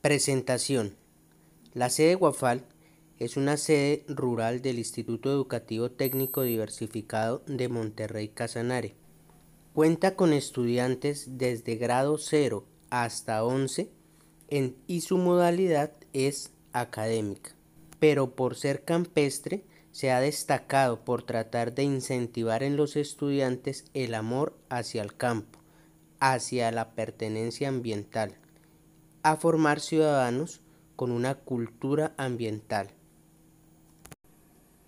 Presentación. La sede Guafal es una sede rural del Instituto Educativo Técnico Diversificado de Monterrey Casanare. Cuenta con estudiantes desde grado 0 hasta 11 y su modalidad es académica. Pero por ser campestre se ha destacado por tratar de incentivar en los estudiantes el amor hacia el campo, hacia la pertenencia ambiental, a formar ciudadanos con una cultura ambiental.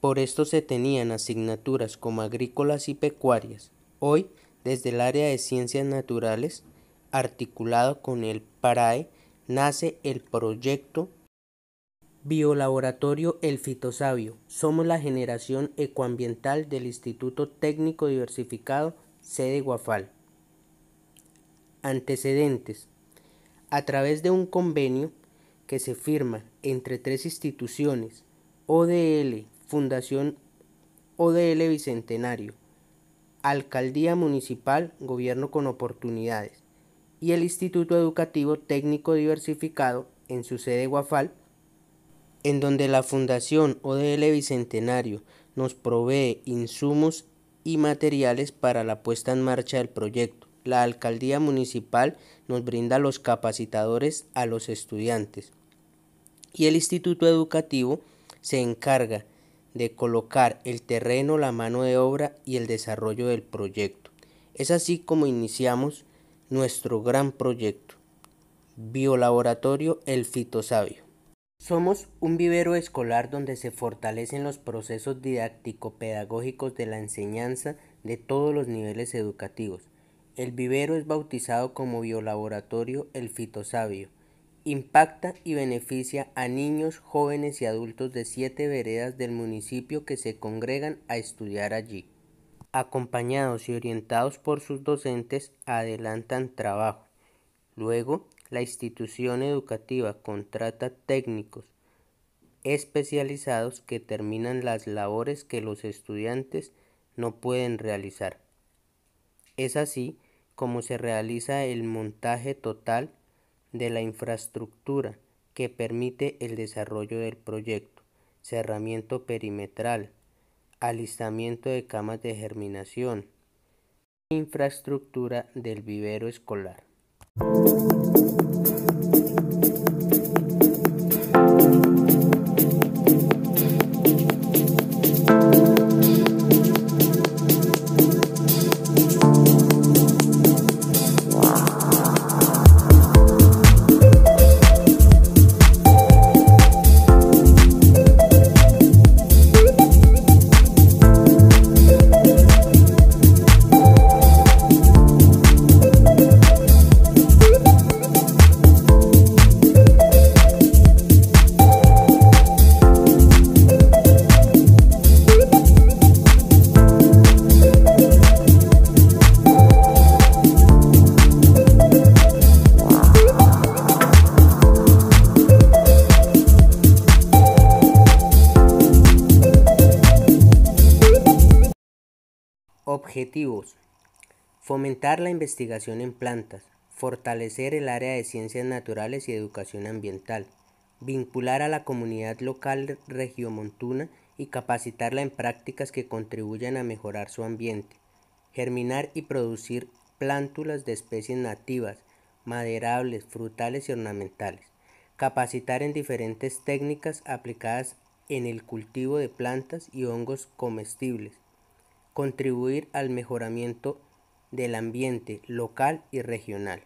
Por esto se tenían asignaturas como agrícolas y pecuarias. Hoy, desde el área de ciencias naturales, articulado con el PARAE, nace el proyecto Biolaboratorio El Fitosabio. Somos la generación ecoambiental del Instituto Técnico Diversificado, sede Guafal. Antecedentes. A través de un convenio que se firma entre tres instituciones, ODL, Fundación ODL Bicentenario, Alcaldía Municipal, Gobierno con Oportunidades, y el Instituto Educativo Técnico Diversificado en su sede Guafal, en donde la Fundación ODL Bicentenario nos provee insumos y materiales para la puesta en marcha del proyecto. La alcaldía municipal nos brinda los capacitadores a los estudiantes y el instituto educativo se encarga de colocar el terreno, la mano de obra y el desarrollo del proyecto. Es así como iniciamos nuestro gran proyecto, Biolaboratorio El Fitosabio. Somos un vivero escolar donde se fortalecen los procesos didáctico-pedagógicos de la enseñanza de todos los niveles educativos. El vivero es bautizado como Biolaboratorio El Fitosabio. Impacta y beneficia a niños, jóvenes y adultos de siete veredas del municipio que se congregan a estudiar allí. Acompañados y orientados por sus docentes, adelantan trabajo. Luego, la institución educativa contrata técnicos especializados que terminan las labores que los estudiantes no pueden realizar. Es así como se realiza el montaje total de la infraestructura que permite el desarrollo del proyecto, cerramiento perimetral, alistamiento de camas de germinación, infraestructura del vivero escolar. Objetivos. Fomentar la investigación en plantas, fortalecer el área de ciencias naturales y educación ambiental, vincular a la comunidad local regiomontuna y capacitarla en prácticas que contribuyan a mejorar su ambiente, germinar y producir plántulas de especies nativas, maderables, frutales y ornamentales, capacitar en diferentes técnicas aplicadas en el cultivo de plantas y hongos comestibles, contribuir al mejoramiento del ambiente local y regional.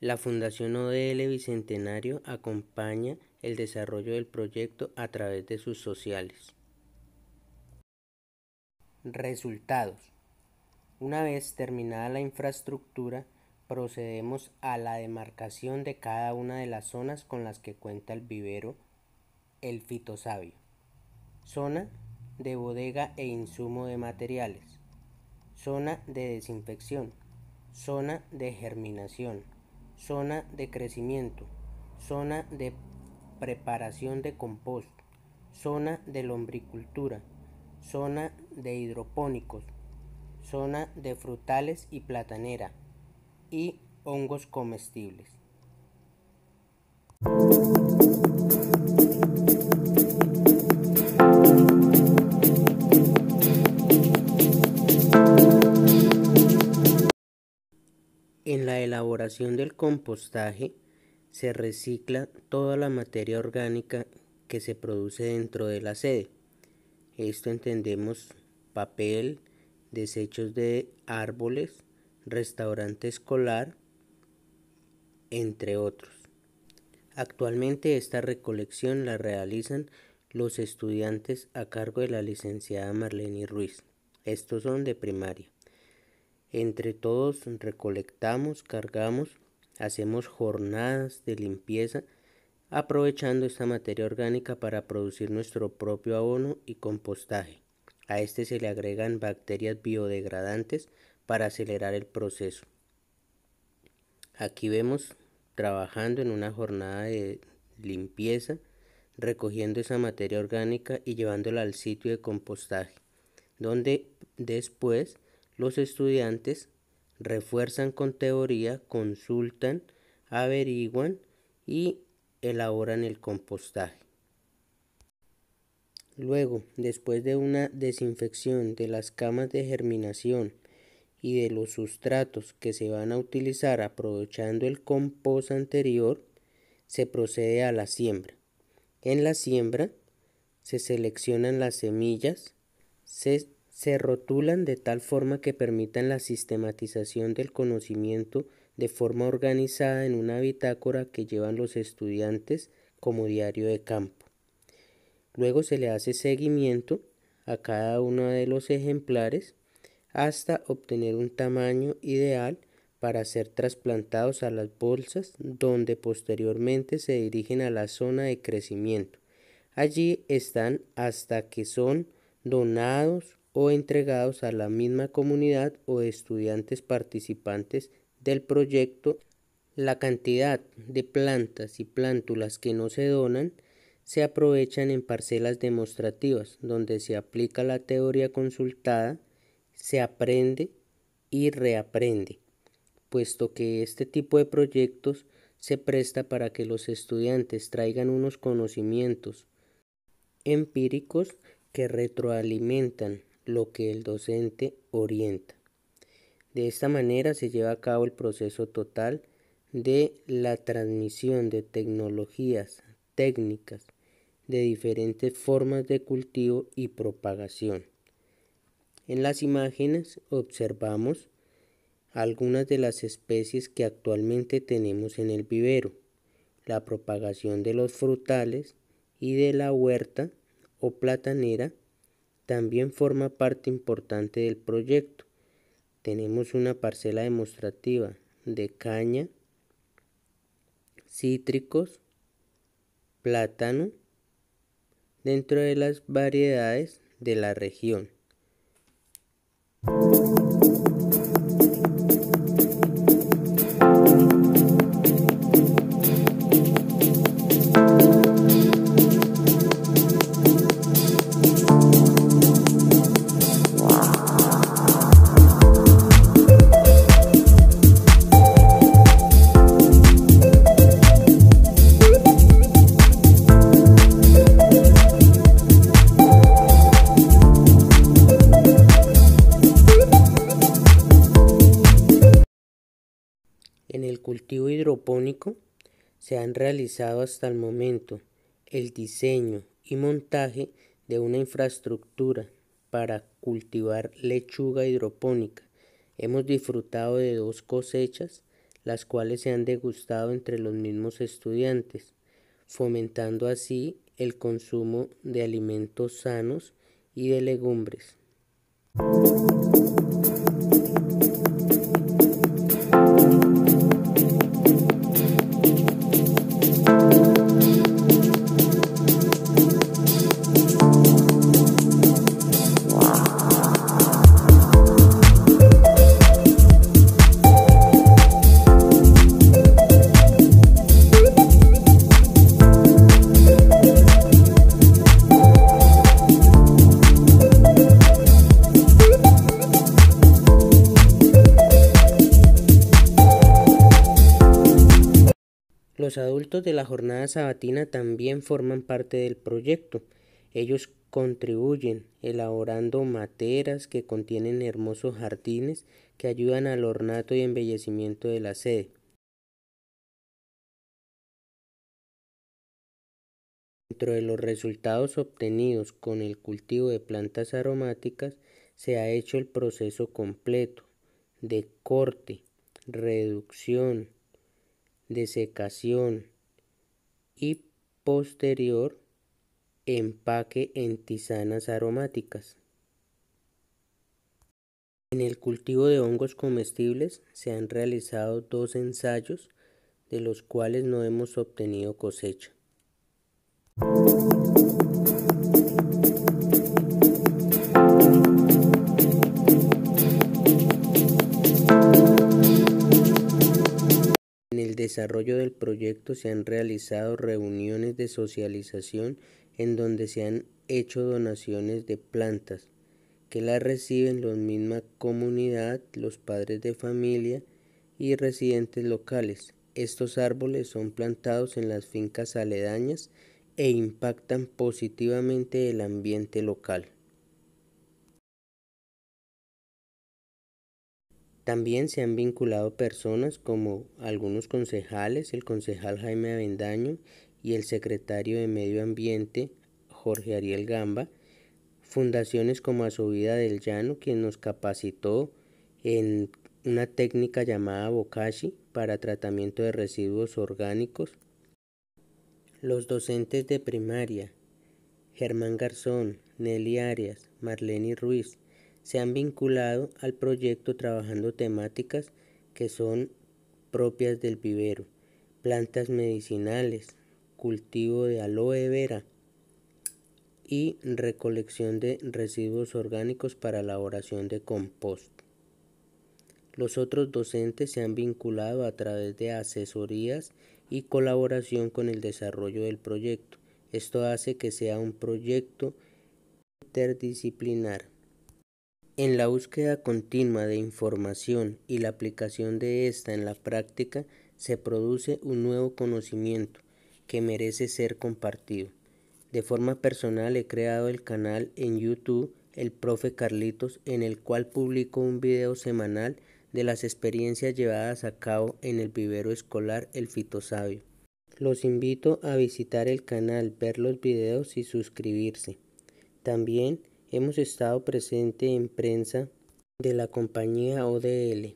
La Fundación ODL Bicentenario acompaña el desarrollo del proyecto a través de sus sociales. Resultados. Una vez terminada la infraestructura, procedemos a la demarcación de cada una de las zonas con las que cuenta el vivero El Fitosabio. Zona de bodega e insumo de materiales. Zona de desinfección. Zona de germinación. Zona de crecimiento. Zona de preparación de compost. Zona de lombricultura. Zona de hidropónicos. Zona de frutales y platanera y hongos comestibles. Elaboración del compostaje se recicla toda la materia orgánica que se produce dentro de la sede. Esto entendemos papel, desechos de árboles, restaurante escolar, entre otros. Actualmente esta recolección la realizan los estudiantes a cargo de la licenciada Marlene Ruiz. Estos son de primaria. Entre todos recolectamos, cargamos, hacemos jornadas de limpieza aprovechando esta materia orgánica para producir nuestro propio abono y compostaje. A este se le agregan bacterias biodegradantes para acelerar el proceso. Aquí vemos trabajando en una jornada de limpieza, recogiendo esa materia orgánica y llevándola al sitio de compostaje, donde después los estudiantes refuerzan con teoría, consultan, averiguan y elaboran el compostaje. Luego, después de una desinfección de las camas de germinación y de los sustratos que se van a utilizar aprovechando el compost anterior, se procede a la siembra. En la siembra se seleccionan las semillas, se, se rotulan de tal forma que permitan la sistematización del conocimiento de forma organizada en una bitácora que llevan los estudiantes como diario de campo. Luego se le hace seguimiento a cada uno de los ejemplares hasta obtener un tamaño ideal para ser trasplantados a las bolsas donde posteriormente se dirigen a la zona de crecimiento. Allí están hasta que son donados o entregados a la misma comunidad o estudiantes participantes del proyecto. La cantidad de plantas y plántulas que no se donan se aprovechan en parcelas demostrativas donde se aplica la teoría consultada se aprende y reaprende, puesto que este tipo de proyectos se presta para que los estudiantes traigan unos conocimientos empíricos que retroalimentan lo que el docente orienta. De esta manera se lleva a cabo el proceso total de la transmisión de tecnologías, técnicas, de diferentes formas de cultivo y propagación. En las imágenes observamos algunas de las especies que actualmente tenemos en el vivero, la propagación de los frutales y de la huerta o platanera también forma parte importante del proyecto. Tenemos una parcela demostrativa de caña, cítricos, plátano, dentro de las variedades de la región. Se han realizado hasta el momento el diseño y montaje de una infraestructura para cultivar lechuga hidropónica. Hemos disfrutado de dos cosechas, las cuales se han degustado entre los mismos estudiantes, fomentando así el consumo de alimentos sanos y de legumbres. Los adultos de la jornada sabatina también forman parte del proyecto. Ellos contribuyen elaborando materas que contienen hermosos jardines que ayudan al ornato y embellecimiento de la sede. Dentro de los resultados obtenidos con el cultivo de plantas aromáticas se ha hecho el proceso completo de corte, reducción, desecación y posterior empaque en tisanas aromáticas. En el cultivo de hongos comestibles se han realizado dos ensayos de los cuales no hemos obtenido cosecha. Desarrollo del proyecto se han realizado reuniones de socialización en donde se han hecho donaciones de plantas que las reciben la misma comunidad, los padres de familia y residentes locales. Estos árboles son plantados en las fincas aledañas e impactan positivamente el ambiente local. También se han vinculado personas como algunos concejales, el concejal Jaime Avendaño y el secretario de Medio Ambiente Jorge Ariel Gamba, fundaciones como Asovida del Llano, quien nos capacitó en una técnica llamada Bokashi para tratamiento de residuos orgánicos, los docentes de primaria, Germán Garzón, Nelly Arias, Marlene Ruiz, se han vinculado al proyecto trabajando temáticas que son propias del vivero, plantas medicinales, cultivo de aloe vera y recolección de residuos orgánicos para elaboración de compost. Los otros docentes se han vinculado a través de asesorías y colaboración con el desarrollo del proyecto. Esto hace que sea un proyecto interdisciplinar. En la búsqueda continua de información y la aplicación de esta en la práctica se produce un nuevo conocimiento que merece ser compartido. De forma personal he creado el canal en YouTube El Profe Carlitos en el cual publico un video semanal de las experiencias llevadas a cabo en el vivero escolar El Fitosabio. Los invito a visitar el canal, ver los videos y suscribirse. También hemos estado presente en prensa de la compañía ODL.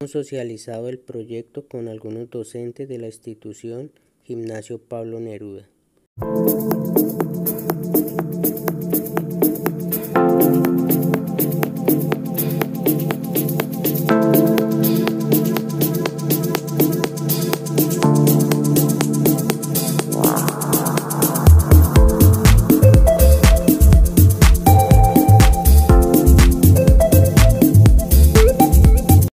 Hemos socializado el proyecto con algunos docentes de la institución Gimnasio Pablo Neruda.